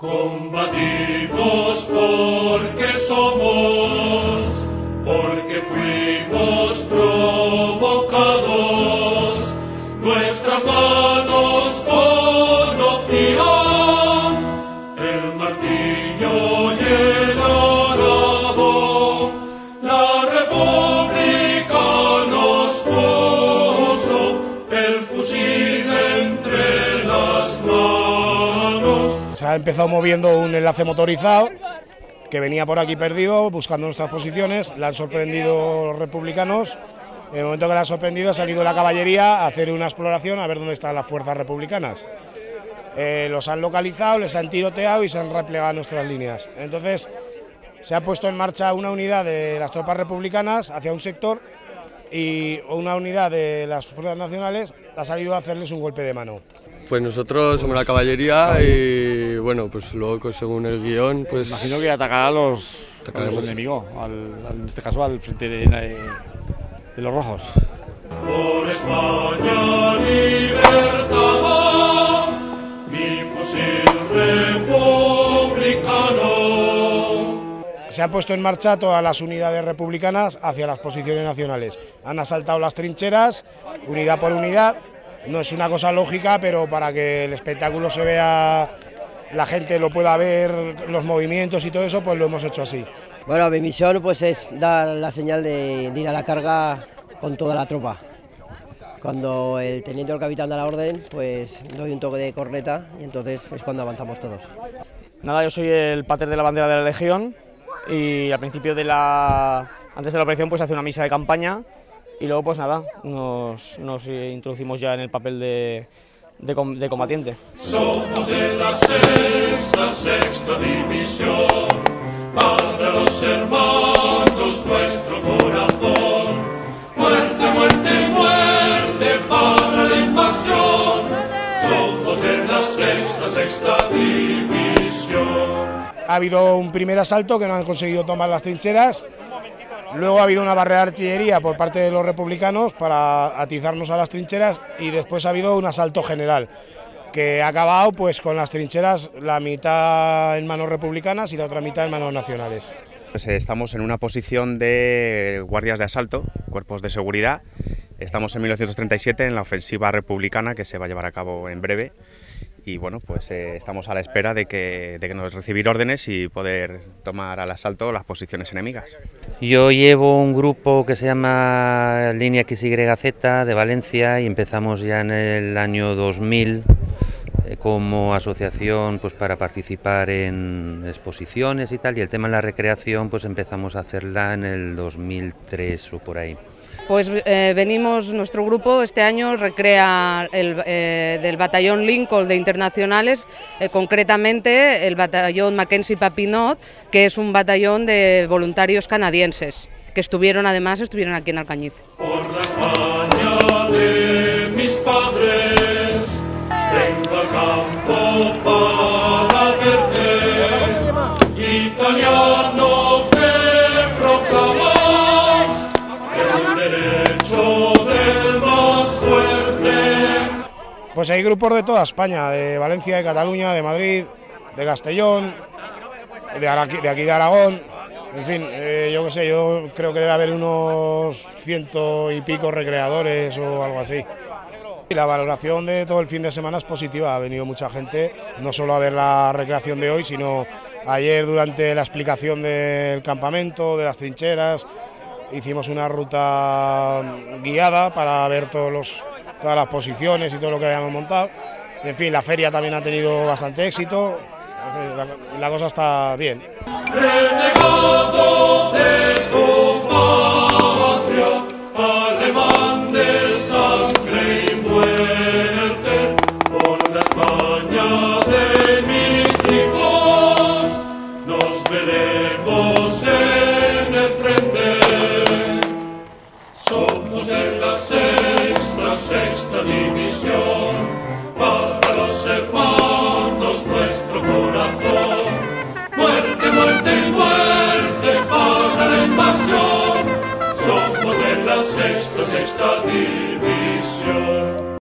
Combatimos porque somos, porque fuimos provocados, nuestras manos conocían el martillo y el arado, la república nos puso el fusil entre las manos. Se ha empezado moviendo un enlace motorizado que venía por aquí perdido, buscando nuestras posiciones, la han sorprendido los republicanos. En el momento que la han sorprendido ha salido la caballería a hacer una exploración a ver dónde están las fuerzas republicanas. Eh, los han localizado, les han tiroteado y se han replegado nuestras líneas. Entonces se ha puesto en marcha una unidad de las tropas republicanas hacia un sector y una unidad de las fuerzas nacionales ha salido a hacerles un golpe de mano. Pues nosotros somos la caballería y bueno, pues luego pues, según el guion, pues Imagino que atacará a los, a los enemigos, al- al- en este caso al frente de, de- de los rojos. Por España libertad, mi fusil republicano. Se han puesto en marcha todas las unidades republicanas hacia las posiciones nacionales. Han asaltado las trincheras, unidad por unidad. No es una cosa lógica, pero para que el espectáculo se vea, la gente lo pueda ver, los movimientos y todo eso, pues lo hemos hecho así. Bueno, mi misión pues es dar la señal de, de ir a la carga con toda la tropa. Cuando el teniente o el capitán da la orden, pues doy un toque de corneta y entonces es cuando avanzamos todos. Nada, yo soy el pater de la bandera de la Legión y al principio de la... antes de la operación pues hace una misa de campaña y luego pues nada, nos, nos introducimos ya en el papel de, de com- de combatiente. Somos de la sexta, sexta división, para los hermanos nuestro corazón. Muerte, muerte, muerte para la invasión. Somos de la sexta, sexta división. Ha habido un primer asalto que no han conseguido tomar las trincheras. Luego ha habido una barrera de artillería por parte de los republicanos para atizarnos a las trincheras y después ha habido un asalto general que ha acabado pues con las trincheras la mitad en manos republicanas y la otra mitad en manos nacionales. Pues, eh, estamos en una posición de guardias de asalto, cuerpos de seguridad. Estamos en 1937 en la ofensiva republicana que se va a llevar a cabo en breve. Y bueno, pues eh, estamos a la espera de que, de que nos recibir órdenes y poder tomar al asalto las posiciones enemigas. Yo llevo un grupo que se llama Línea XYZ de Valencia y empezamos ya en el año 2000 eh, como asociación pues para participar en exposiciones y tal y el tema de la recreación pues empezamos a hacerla en el 2003 o por ahí. Pues eh, venimos, nuestro grupo este año recrea el, eh, del batallón Lincoln de Internacionales, eh, concretamente el batallón Mackenzie Papinot, que es un batallón de voluntarios canadienses, que estuvieron además, estuvieron aquí en Alcañiz. Por la Pues hay grupos de toda España, de Valencia, de Cataluña, de Madrid, de Castellón, de, aquí de Aragón, en fin, eh, yo qué sé, yo creo que debe haber unos ciento y pico recreadores o algo así. La valoración de todo el fin de semana es positiva, ha venido mucha gente, no solo a ver la recreación de hoy, sino ayer durante la explicación del campamento, de las trincheras, hicimos una ruta guiada para ver todas las posiciones y todo lo que habíamos montado. En fin, la feria también ha tenido bastante éxito, la, la cosa está bien. somos de la sexta, sexta división, para los hermanos nuestro corazón. Muerte, muerte y muerte para la invasión, somos de la sexta, sexta división.